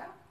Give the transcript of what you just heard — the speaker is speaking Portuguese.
tá?